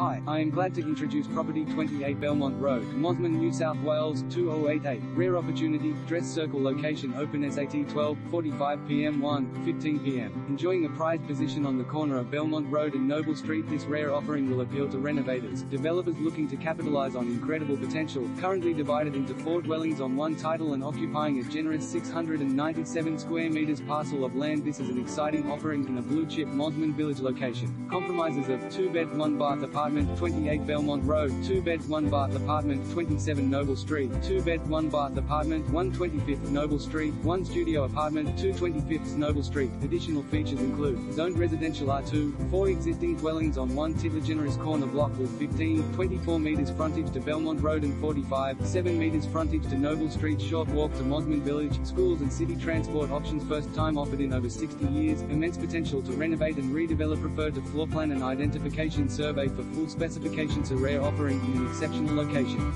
Hi, I am glad to introduce property 28 Belmont Road, Mosman, New South Wales 2088. Rare opportunity, dress circle location open SAT 12, 45 p.m. 1, 15 p.m. Enjoying a prized position on the corner of Belmont Road and Noble Street, this rare offering will appeal to renovators, developers looking to capitalize on incredible potential. Currently divided into four dwellings on one title and occupying a generous 697 square meters parcel of land, this is an exciting offering in a blue chip Mosman Village location. Compromises of two bed, one bath apartment 28 Belmont Road, 2 bed 1 bath apartment 27 Noble Street, 2 bed 1 bath apartment 125th Noble Street, 1 studio apartment 225th Noble Street. Additional features include zoned residential R2, 4 existing dwellings on 1 Tidler Generous corner block with 15, 24 meters frontage to Belmont Road and 45, 7 meters frontage to Noble Street. Short walk to Mosman Village, schools and city transport options first time offered in over 60 years, immense potential to renovate and redevelop. Refer to floor plan and identification survey for specifications a rare offering in an exceptional location.